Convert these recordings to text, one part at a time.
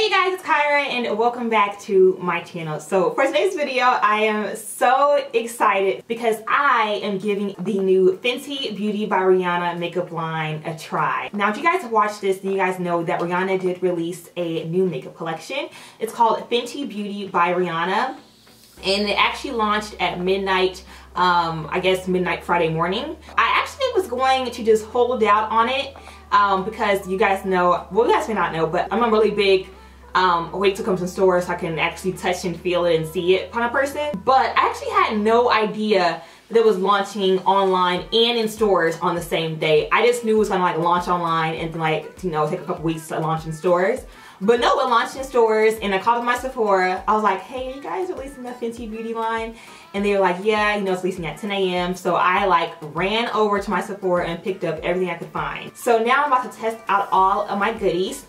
Hey you guys, it's Kyra and welcome back to my channel. So for today's video, I am so excited because I am giving the new Fenty Beauty by Rihanna makeup line a try. Now if you guys watch this, then you guys know that Rihanna did release a new makeup collection. It's called Fenty Beauty by Rihanna and it actually launched at midnight um, I guess midnight Friday morning. I actually was going to just hold out on it um, because you guys know, well you guys may not know, but I'm a really big um, wait to come to stores so I can actually touch and feel it and see it kind of person. But I actually had no idea that was launching online and in stores on the same day. I just knew it was gonna like launch online and like, you know, take a couple weeks to launch in stores. But no, it launched in stores and I called my Sephora. I was like, hey, you guys releasing the Fenty Beauty line? And they were like, yeah, you know, it's releasing at 10 a.m. So I like ran over to my Sephora and picked up everything I could find. So now I'm about to test out all of my goodies.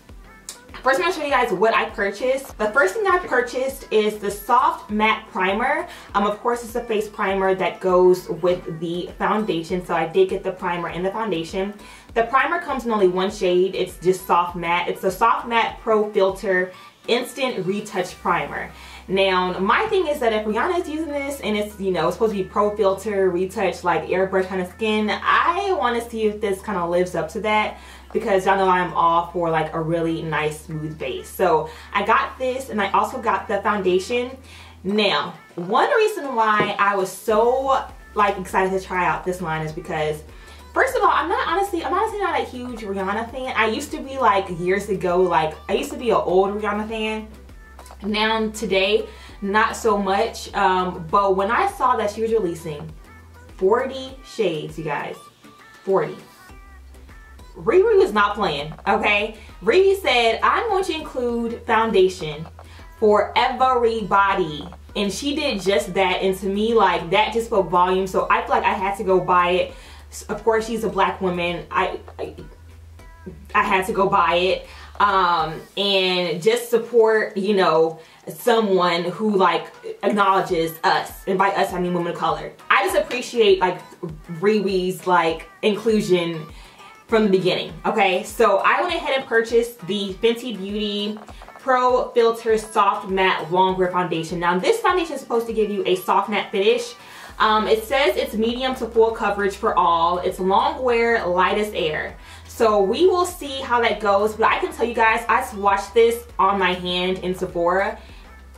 First, I'm gonna show you guys what I purchased. The first thing I purchased is the Soft Matte Primer. Um, of course, it's a face primer that goes with the foundation, so I did get the primer and the foundation. The primer comes in only one shade. It's just Soft Matte. It's the Soft Matte Pro Filter Instant Retouch Primer. Now, my thing is that if Rihanna is using this and it's, you know, it's supposed to be pro filter, retouch, like airbrush kind of skin, I want to see if this kind of lives up to that because y'all know I'm all for like a really nice smooth base. So I got this and I also got the foundation. Now, one reason why I was so like excited to try out this line is because First of all, I'm not honestly, I'm honestly not a huge Rihanna fan. I used to be like years ago, like I used to be an old Rihanna fan. Now today, not so much. Um, but when I saw that she was releasing 40 shades, you guys, 40 Riri was not playing, okay? Riri said, I'm going to include foundation for everybody. And she did just that. And to me, like, that just spoke volume. So I feel like I had to go buy it. Of course, she's a black woman. I, I, I had to go buy it. Um, and just support, you know, someone who like acknowledges us. And by us, I mean women of color. I just appreciate like Riri's like inclusion from the beginning, okay? So I went ahead and purchased the Fenty Beauty Pro Filter Soft Matte Long Wear Foundation. Now this foundation is supposed to give you a soft matte finish. Um, it says it's medium to full coverage for all. It's long wear, lightest air. So we will see how that goes. But I can tell you guys, I swatched this on my hand in Sephora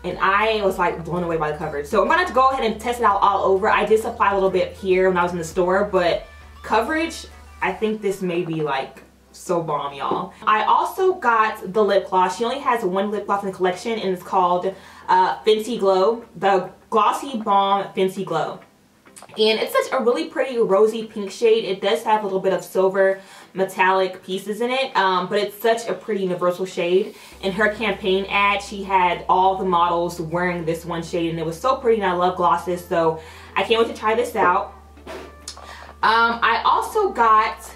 and I was like blown away by the coverage. So I'm gonna have to go ahead and test it out all over. I did supply a little bit here when I was in the store, but coverage, I think this may be like so bomb y'all. I also got the lip gloss. She only has one lip gloss in the collection and it's called uh, Fenty Glow. The Glossy Balm Fenty Glow. And it's such a really pretty rosy pink shade. It does have a little bit of silver metallic pieces in it, um, but it's such a pretty universal shade. In her campaign ad, she had all the models wearing this one shade and it was so pretty and I love glosses, so I can't wait to try this out. Um, I also got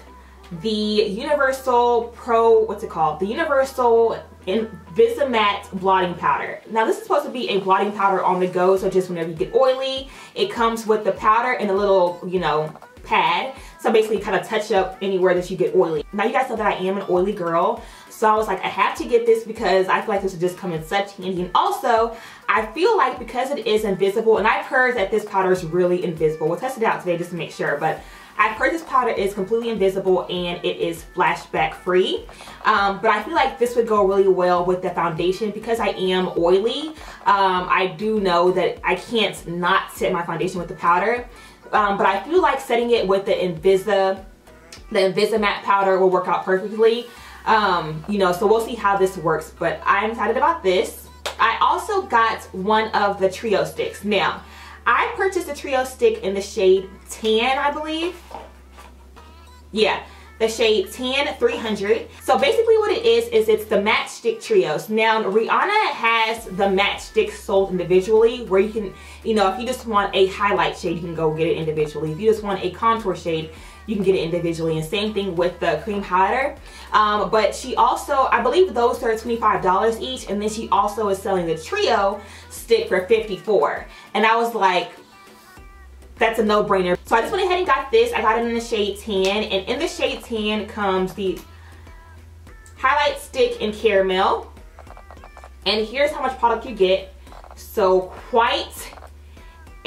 the Universal Pro, what's it called? The Universal Invisimatte blotting powder. Now this is supposed to be a blotting powder on the go, so just whenever you get oily, it comes with the powder and a little, you know, pad. So basically kind of touch up anywhere that you get oily. Now you guys know that I am an oily girl. So I was like, I have to get this because I feel like this would just come in such handy. And also, I feel like because it is invisible, and I've heard that this powder is really invisible. We'll test it out today just to make sure. But I've heard this powder is completely invisible and it is flashback free. Um, but I feel like this would go really well with the foundation because I am oily. Um, I do know that I can't not set my foundation with the powder. Um, but I feel like setting it with the Invisa, the Invisimatte powder will work out perfectly. Um, you know, so we'll see how this works. But I'm excited about this. I also got one of the trio sticks. Now, I purchased a trio stick in the shade tan, I believe. Yeah, the shade Tan 300. So basically what it is, is it's the matchstick trios. Now Rihanna has the matchstick sold individually where you can, you know, if you just want a highlight shade, you can go get it individually. If you just want a contour shade, you can get it individually. And same thing with the cream highlighter. Um, but she also, I believe those are $25 each. And then she also is selling the trio stick for 54 And I was like, that's a no-brainer. So I just went ahead and got this. I got it in the shade tan. And in the shade tan comes the highlight stick in caramel. And here's how much product you get. So quite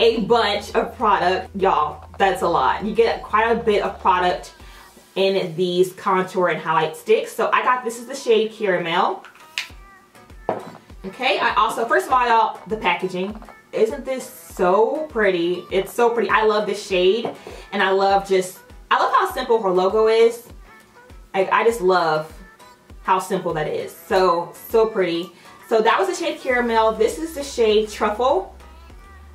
a bunch of product. Y'all, that's a lot. You get quite a bit of product in these contour and highlight sticks. So I got, this is the shade Caramel. Okay, I also, first of all, y'all, the packaging. Isn't this so pretty? It's so pretty. I love this shade and I love just, I love how simple her logo is. I, I just love how simple that is. So, so pretty. So that was the shade Caramel. This is the shade Truffle,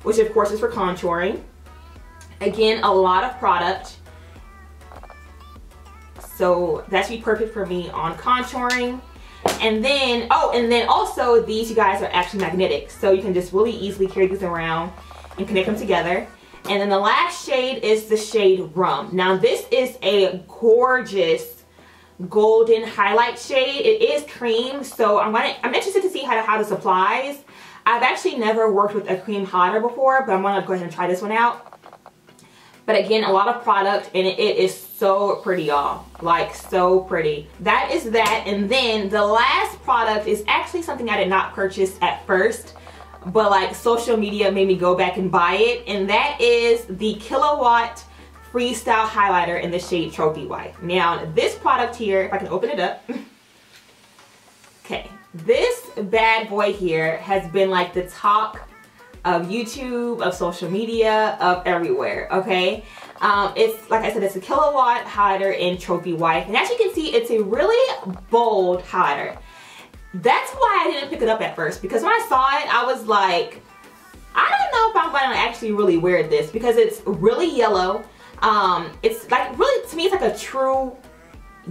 which of course is for contouring. Again, a lot of product. So that should be perfect for me on contouring. And then, oh, and then also these you guys are actually magnetic. So you can just really easily carry these around and connect them together. And then the last shade is the shade Rum. Now this is a gorgeous golden highlight shade. It is cream, so I'm gonna I'm interested to see how, how this applies. I've actually never worked with a cream highlighter before, but I'm gonna go ahead and try this one out. But again, a lot of product and it, is so pretty, y'all. Like, so pretty. That is that. And then the last product is actually something I did not purchase at first. But like social media made me go back and buy it. And that is the Killawatt Freestyle Highlighter in the shade Trophy Wife. Now, this product here, if I can open it up. okay, this bad boy here has been like the talk of YouTube, of social media, of everywhere, okay? Um, it's, like I said, it's a Killawatt highlighter in Trophy Wife. And as you can see, it's a really bold highlighter. That's why I didn't pick it up at first because when I saw it, I was like, I don't know if I'm to actually really wear this because it's really yellow. Um, it's like really, to me, it's like a true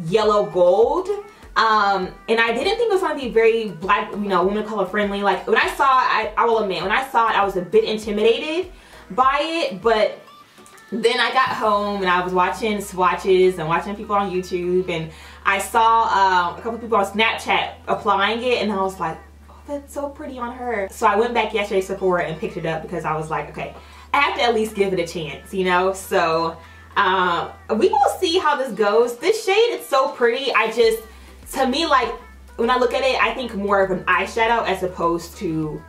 yellow gold. Um, and I didn't think it was going to be very black, you know, woman color friendly. Like when I saw I, I will admit, when I saw it, I was a bit intimidated by it, but then I got home and I was watching swatches and watching people on YouTube and I saw um, a couple people on Snapchat applying it and I was like, oh, that's so pretty on her. So I went back yesterday to Sephora and picked it up because I was like, okay, I have to at least give it a chance, you know? So um, we will see how this goes. This shade, it's so pretty. I just, to me, like, when I look at it, I think more of an eyeshadow as opposed to,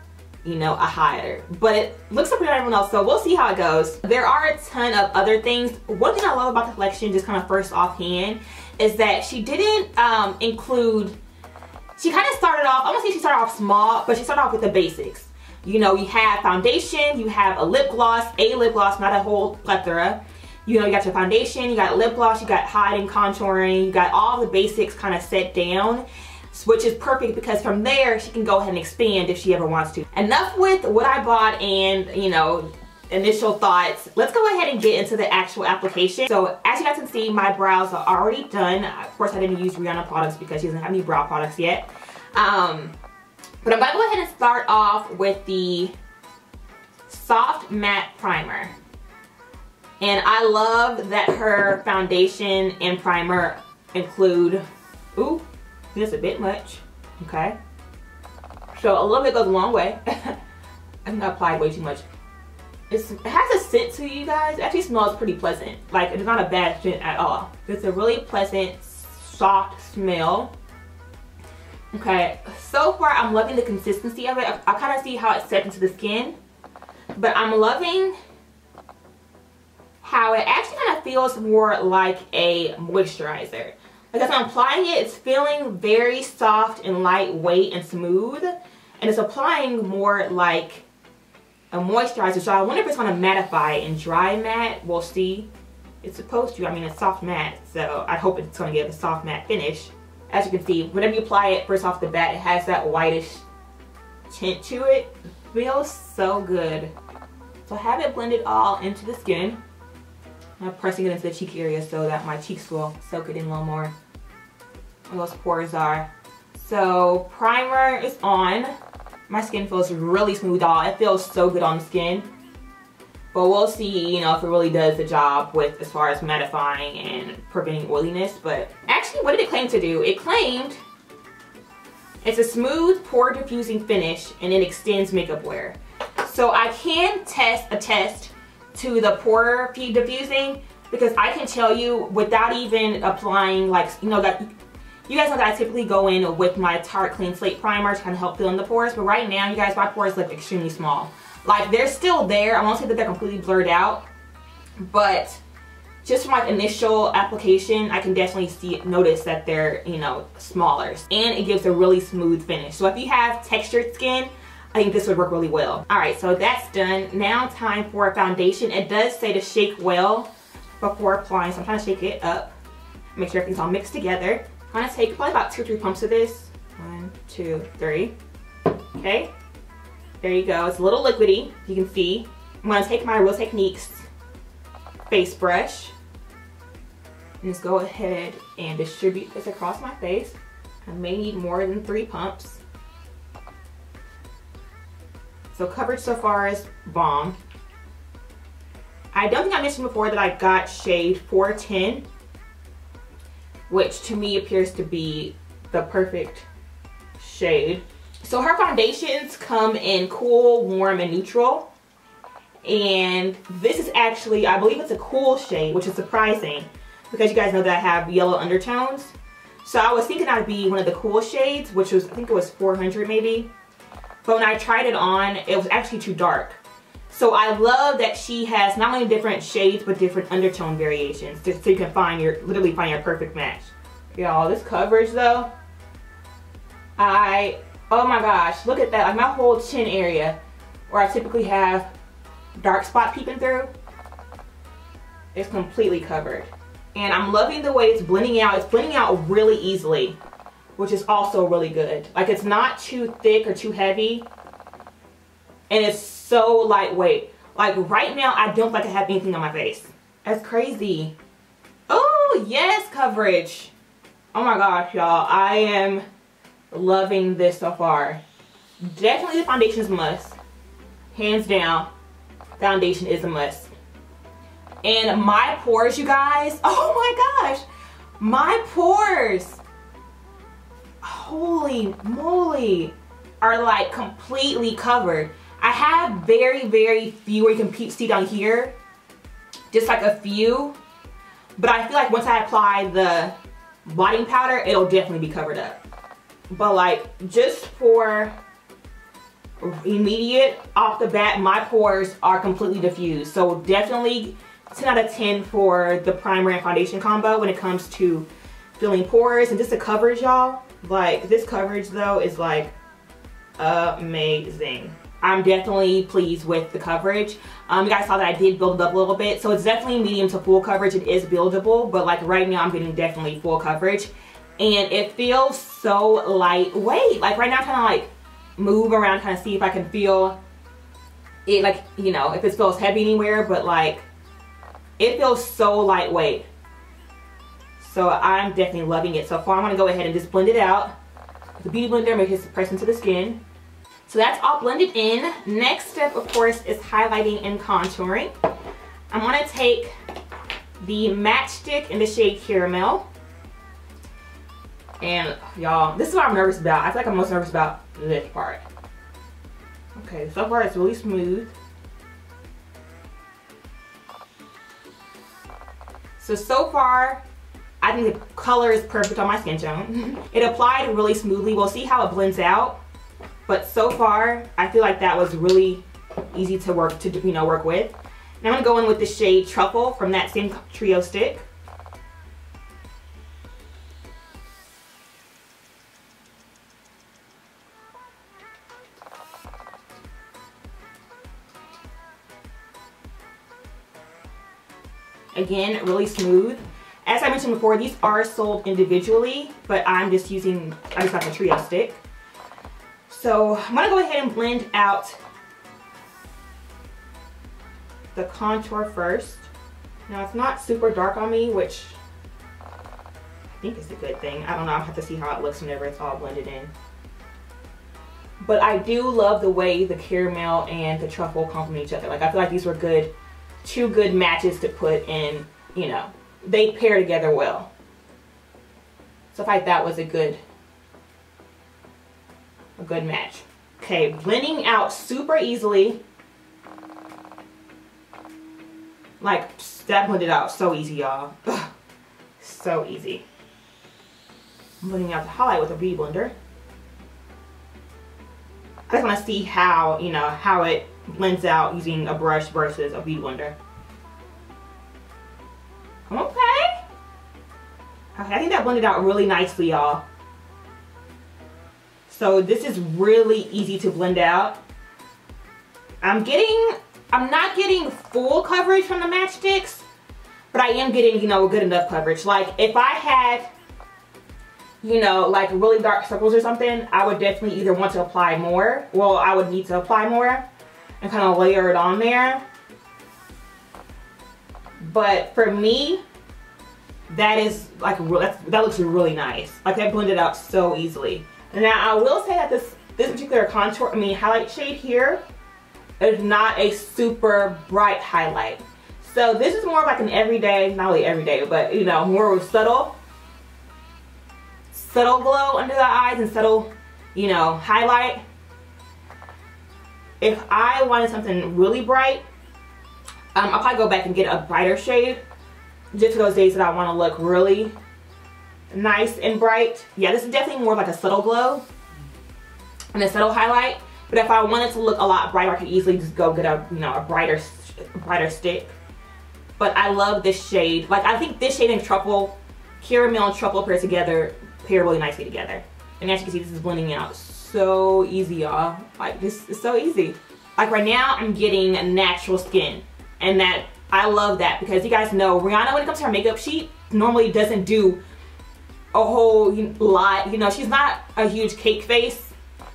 you know, a highlighter. But it looks like on everyone else, so we'll see how it goes. There are a ton of other things. One thing I love about the collection, just kind of first offhand, is that she didn't um, include, she kind of started off, I am gonna say she started off small, but she started off with the basics. You know, you have foundation, you have a lip gloss, a lip gloss, not a whole plethora you know, you got your foundation, you got lip gloss, you got hiding, contouring, you got all the basics kind of set down which is perfect because from there she can go ahead and expand if she ever wants to. Enough with what I bought and, you know, initial thoughts. Let's go ahead and get into the actual application. So as you guys can see, my brows are already done. Of course, I didn't use Rihanna products because she doesn't have any brow products yet. Um, but I'm gonna go ahead and start off with the Soft Matte Primer. And I love that her foundation and primer include, ooh, that's a bit much, okay? So a little bit goes a long way. I'm gonna apply way too much. It's, it has a scent to you guys. It actually smells pretty pleasant. Like it's not a bad scent at all. It's a really pleasant, soft smell. Okay, so far I'm loving the consistency of it. I, I kind of see how it sets into the skin. But I'm loving how it actually kind of feels more like a moisturizer. Like as I'm applying it, it's feeling very soft and lightweight and smooth. And it's applying more like a moisturizer. So I wonder if it's going to mattify and dry matte. We'll see. It's supposed to. I mean, it's soft matte. So I hope it's going to give a soft matte finish. As you can see, whenever you apply it, first off the bat, it has that whitish tint to it. Feels so good. So I have it blended all into the skin. I'm pressing it into the cheek area so that my cheeks will soak it in a little more where those pores are. So primer is on. My skin feels really smooth all. It feels so good on the skin. But we'll see, you know, if it really does the job with as far as mattifying and preventing oiliness. But actually, what did it claim to do? It claimed it's a smooth, pore diffusing finish and it extends makeup wear. So I can test a test to the pore diffusing because I can tell you without even applying like, you know, that You guys know that I typically go in with my Tarte Clean Slate Primer to kind of help fill in the pores, but right now, you guys, my pores look extremely small. Like, they're still there. I won't say that they're completely blurred out, but just from my initial application, I can definitely see notice that they're, you know, smaller. And it gives a really smooth finish. So if you have textured skin, I think this would work really well. All right, so that's done. Now time for a foundation. It does say to shake well before applying, so I'm trying to shake it up. Make sure everything's all mixed together. I'm gonna take probably about two or three pumps of this. One, two, three. Okay, there you go. It's a little liquidy, you can see. I'm gonna take my Real Techniques face brush and just go ahead and distribute this across my face. I may need more than three pumps. So coverage so far is bomb. I don't think I mentioned before that I got shade 410, which to me appears to be the perfect shade. So her foundations come in cool, warm, and neutral. And this is actually, I believe it's a cool shade, which is surprising because you guys know that I have yellow undertones. So I was thinking I'd be one of the cool shades, which was, I think it was 400 maybe. But when I tried it on, it was actually too dark. So I love that she has not only different shades, but different undertone variations. Just so you can find your, literally find your perfect match. Y'all, this coverage though, I, oh my gosh, look at that. Like my whole chin area, where I typically have dark spot peeking through, is completely covered. And I'm loving the way it's blending out. It's blending out really easily which is also really good. Like it's not too thick or too heavy. And it's so lightweight. Like right now, I don't like to have anything on my face. That's crazy. Oh, yes, coverage. Oh my gosh, y'all. I am loving this so far. Definitely the foundation is a must. Hands down, foundation is a must. And my pores, you guys. Oh my gosh. My pores holy moly, are like completely covered. I have very, very few where you can see down here, just like a few. But I feel like once I apply the blotting powder, it'll definitely be covered up. But like just for immediate off the bat, my pores are completely diffused. So definitely 10 out of 10 for the primer and foundation combo when it comes to filling pores and just the coverage, y'all. Like, this coverage, though, is, like, amazing. I'm definitely pleased with the coverage. Um, you guys saw that I did build it up a little bit. So it's definitely medium to full coverage. It is buildable, but like right now I'm getting definitely full coverage. And it feels so lightweight. Like right now I'm trying to like move around, kind of see if I can feel it like, you know, if it feels heavy anywhere, but like it feels so lightweight. So I'm definitely loving it so far. I'm going to go ahead and just blend it out. The Beauty Blender makes it press into the skin. So that's all blended in. Next step, of course, is highlighting and contouring. I'm going to take the Match Stick in the shade Caramel. And y'all, this is what I'm nervous about. I feel like I'm most nervous about this part. Okay, so far it's really smooth. So, so far I think the color is perfect on my skin tone. Mm-hmm. it applied really smoothly. We'll see how it blends out. But so far, I feel like that was really easy to work to you know work with. Now I'm gonna go in with the shade Truffle from that same trio stick. Again, really smooth. As I mentioned before, these are sold individually, but I'm just using, I just got the trio stick. So I'm gonna go ahead and blend out the contour first. Now it's not super dark on me, which I think is a good thing. I don't know, I'll have to see how it looks whenever it's all blended in. But I do love the way the caramel and the truffle complement each other. Like I feel like these were good, two good matches to put in, you know, they pair together well. So I thought that was a good, a good match. Okay, blending out super easily. Like, that blended out so easy, y'all. So easy. I'm blending out the highlight with a beauty blender. I just want to see how, you know, how it blends out using a brush versus a beauty blender. Okay. Okay, I think that blended out really nicely, y'all. So this is really easy to blend out. I'm getting, I'm not getting full coverage from the matchsticks, but I am getting, you know, good enough coverage. Like if I had, you know, like really dark circles or something, I would definitely either want to apply more. Well, I would need to apply more and kind of layer it on there. But for me, that is like, that looks really nice. Like that blended out so easily. Now I will say that this, this particular contour, I mean highlight shade here is not a super bright highlight. So this is more like an everyday, not really everyday, but you know, more subtle, subtle glow under the eyes and subtle, you know, highlight. If I wanted something really bright, um, I'll probably go back and get a brighter shade just for those days that I want to look really nice and bright. Yeah, this is definitely more like a subtle glow and a subtle highlight. But if I wanted to look a lot brighter, I could easily just go get a, you know, a brighter, brighter stick. But I love this shade. Like, I think this shade and truffle, caramel and truffle pair together, pair really nicely together. And as you can see, this is blending out so easy, y'all. Like, this is so easy. Like, right now, I'm getting natural skin. And that, I love that because you guys know, Rihanna, when it comes to her makeup, she normally doesn't do a whole lot. You know, she's not a huge cake face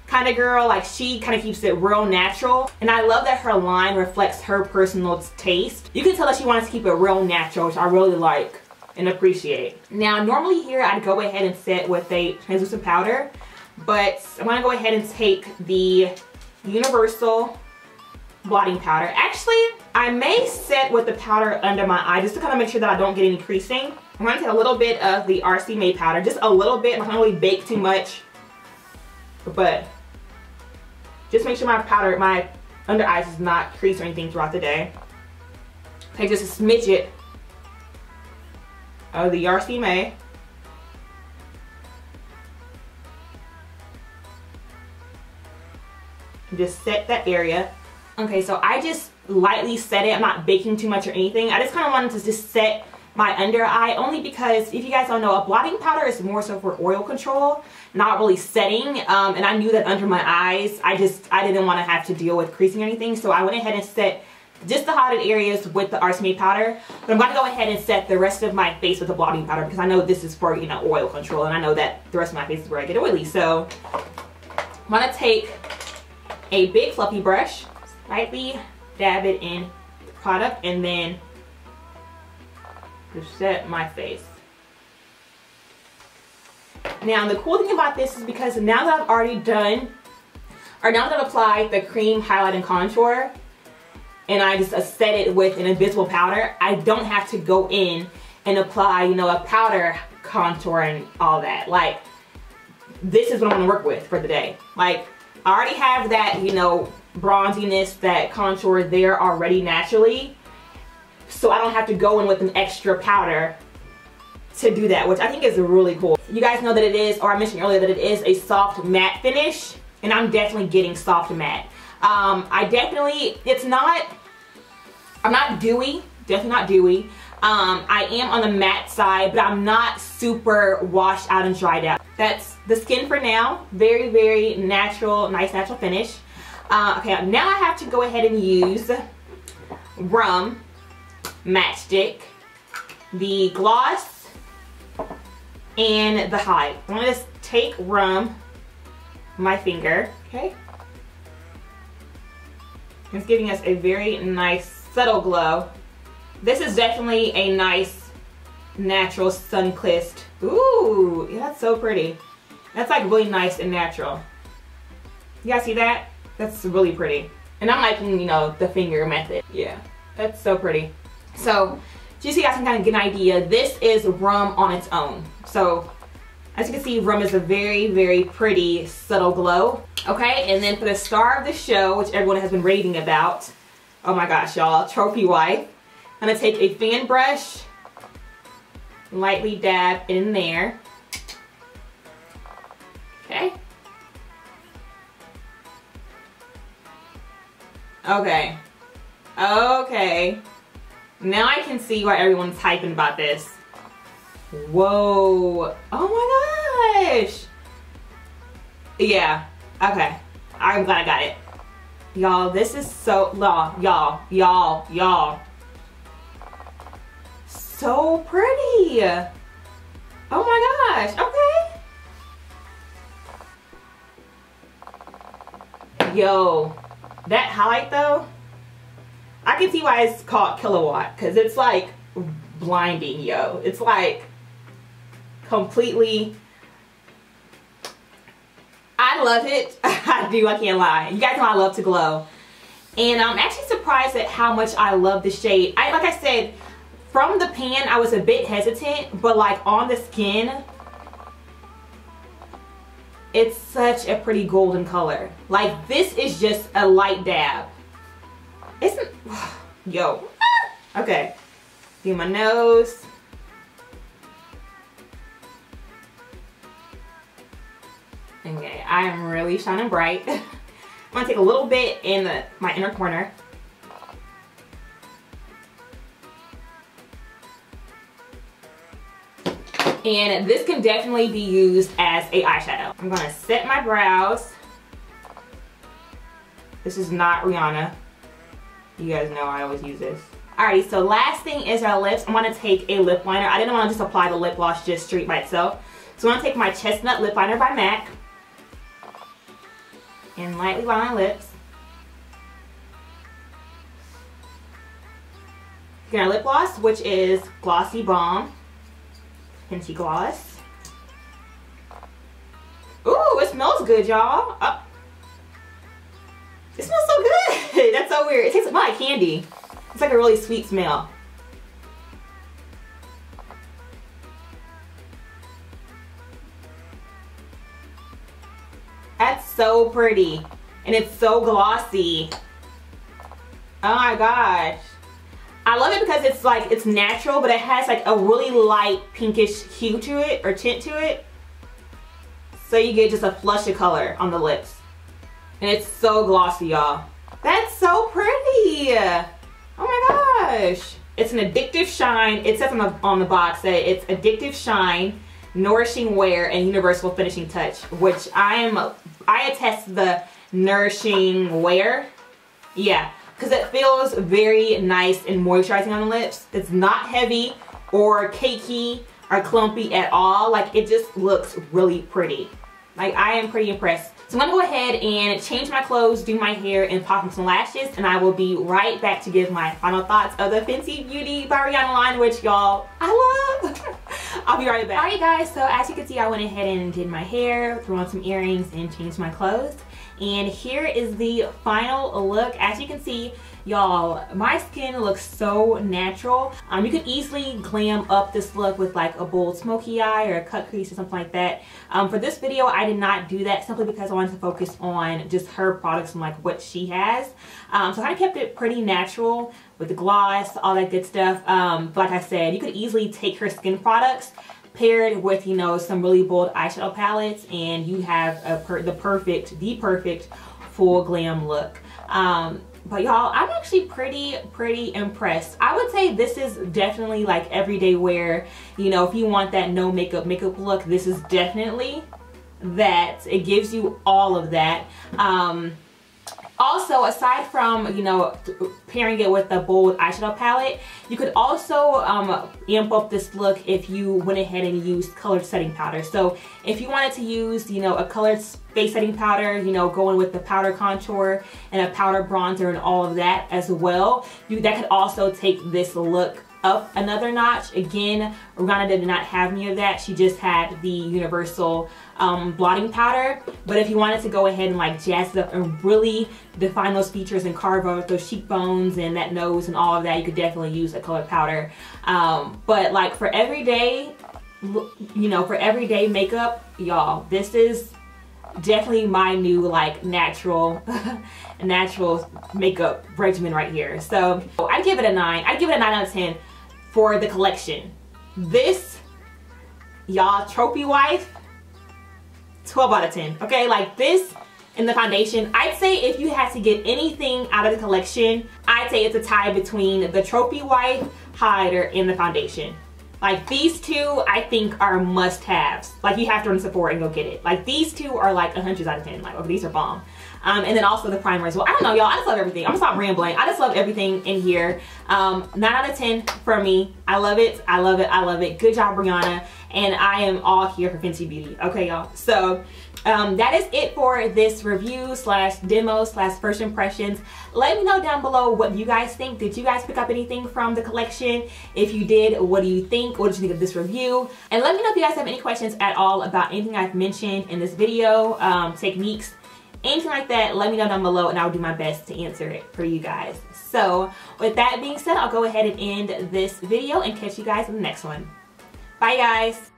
kind of girl. Like she kind of keeps it real natural. And I love that her line reflects her personal taste. You can tell that she wants to keep it real natural, which I really like and appreciate. Now, normally here I'd go ahead and set with a translucent powder, but I'm gonna go ahead and take the Universal blotting powder. Actually, I may set with the powder under my eye just to kind of make sure that I don't get any creasing. I'm going to take a little bit of the RCMA powder, just a little bit. I'm not going to really bake too much, but just make sure my powder, my under eyes is not creased or anything throughout the day. Take just a smidget of the RCMA. Just set that area. Okay, so I just lightly set it. I'm not baking too much or anything. I just kind of wanted to just set my under eye only because if you guys don't know a blotting powder is more so for oil control not really setting um, and I knew that under my eyes I just I didn't want to have to deal with creasing or anything so I went ahead and set just the hotted areas with the RC powder but I'm going to go ahead and set the rest of my face with the blotting powder because I know this is for you know oil control and I know that the rest of my face is where I get oily so I'm going to take a big fluffy brush lightly dab it in the product and then to set my face. Now the cool thing about this is because now that I've already done, or now that I've applied the cream highlight and contour, and I just uh, set it with an invisible powder, I don't have to go in and apply, you know, a powder contour and all that. Like, this is what I'm gonna work with for the day. Like, I already have that, you know, bronziness, that contour there already naturally so I don't have to go in with an extra powder to do that, which I think is really cool. You guys know that it is, or I mentioned earlier that it is a soft matte finish, and I'm definitely getting soft matte. Um, I definitely, it's not, I'm not dewy, definitely not dewy. Um, I am on the matte side, but I'm not super washed out and dried out. That's the skin for now. Very, very natural, nice natural finish. Uh, okay, now I have to go ahead and use rum matchstick, the gloss, and the hide. I'm gonna just take rum, my finger, okay? It's giving us a very nice subtle glow. This is definitely a nice natural sun-kissed. Ooh, yeah, that's so pretty. That's like really nice and natural. You guys see that? That's really pretty. And I'm liking, you know, the finger method. Yeah, that's so pretty. So just so you guys can kind of get an idea, this is rum on its own. So as you can see, rum is a very, very pretty subtle glow. Okay, and then for the star of the show, which everyone has been raving about, oh my gosh, y'all, Trophy Wife. I'm gonna take a fan brush, lightly dab in there. Okay. Okay. Okay. Now I can see why everyone's hyping about this. Whoa. Oh my gosh. Yeah. Okay. I'm glad I got it. Y'all, this is so, y'all, y'all, y'all, y'all. So pretty. Oh my gosh. Okay. Yo, that highlight though, I can see why it's called Killawatt because it's like blinding, yo. It's like completely I love it. I do, I can't lie. You guys know I love to glow. And I'm actually surprised at how much I love the shade. I Like I said, from the pan, I was a bit hesitant, but like on the skin, it's such a pretty golden color. Like this is just a light dab. Isn't, yo. Okay, do my nose. Okay, I am really shining bright. I'm gonna take a little bit in the, my inner corner. And this can definitely be used as a eyeshadow. I'm gonna set my brows. This is not Rihanna. You guys know I always use this. Alrighty, so last thing is our lips. I'm gonna take a lip liner. I didn't wanna just apply the lip gloss just straight by itself. So I'm gonna take my Chestnut Lip Liner by MAC and lightly line my lips. Get our lip gloss, which is Glossy Bomb Gloss. Ooh, it smells good, y'all. Oh. It smells so good. That's so weird. It tastes like my candy. It's like a really sweet smell. That's so pretty. And it's so glossy. Oh my gosh. I love it because it's like, it's natural, but it has like a really light pinkish hue to it, or tint to it. So you get just a flush of color on the lips. And it's so glossy, y'all. That's so pretty. Oh my gosh. It's an addictive shine. It says on the, on the box that it's addictive shine, nourishing wear, and universal finishing touch, which I am, I attest the nourishing wear. Yeah, because it feels very nice and moisturizing on the lips. It's not heavy or cakey or clumpy at all. Like it just looks really pretty. Like I am pretty impressed. So I'm gonna go ahead and change my clothes, do my hair, and pop in some lashes, and I will be right back to give my final thoughts of the Fenty Beauty by Rihanna line, which y'all, I love. I'll be right back. Alright guys, so as you can see, I went ahead and did my hair, threw on some earrings, and changed my clothes. And here is the final look. As you can see, y'all, my skin looks so natural. Um, you could easily glam up this look with like a bold smoky eye or a cut crease or something like that. Um, for this video, I did not do that simply because I wanted to focus on just her products and like what she has. Um, so I kept it pretty natural with the gloss, all that good stuff. Um, but like I said, you could easily take her skin products paired with, you know, some really bold eyeshadow palettes and you have per the perfect, the perfect full glam look. Um, but y'all, I'm actually pretty, pretty impressed. I would say this is definitely like everyday wear. You know, if you want that no makeup makeup look, this is definitely that. It gives you all of that. Um, also, aside from, you know, pairing it with a bold eyeshadow palette, you could also um, amp up this look if you went ahead and used colored setting powder. So if you wanted to use, you know, a colored face setting powder, you know, going with the powder contour and a powder bronzer and all of that as well, you that could also take this look up another notch. Again, Rihanna did not have any of that. She just had the universal um, blotting powder. But if you wanted to go ahead and like jazz it up and really define those features and carve out those cheekbones and that nose and all of that, you could definitely use a colored powder. Um, but like for everyday, you know, for everyday makeup, y'all, this is definitely my new like natural natural makeup regimen right here so I'd give it a 9 I'd give it a 9 out of 10 for the collection. This, y'all, Trophy Wife, 12 out of 10. Okay, like this in the foundation, I'd say if you had to get anything out of the collection, I'd say it's a tie between the Trophy Wife, Highlighter, and the foundation. Like these two, I think are must-haves. Like you have to run Sephora and go get it. Like these two are like a 100 out of 10. Like, oh, these are bomb. Um, and then also the primer as well. I don't know, y'all. I just love everything. I'm gonna stop rambling. I just love everything in here. Um, 9 out of 10 for me. I love it. I love it. I love it. Good job, Rihanna. And I am all here for Fenty Beauty. Okay, y'all. So um, that is it for this review slash demo slash first impressions. Let me know down below what you guys think. Did you guys pick up anything from the collection? If you did, what do you think? What did you think of this review? And let me know if you guys have any questions at all about anything I've mentioned in this video, um, techniques, anything like that, let me know down below and I'll do my best to answer it for you guys. So with that being said, I'll go ahead and end this video and catch you guys in the next one. Bye guys.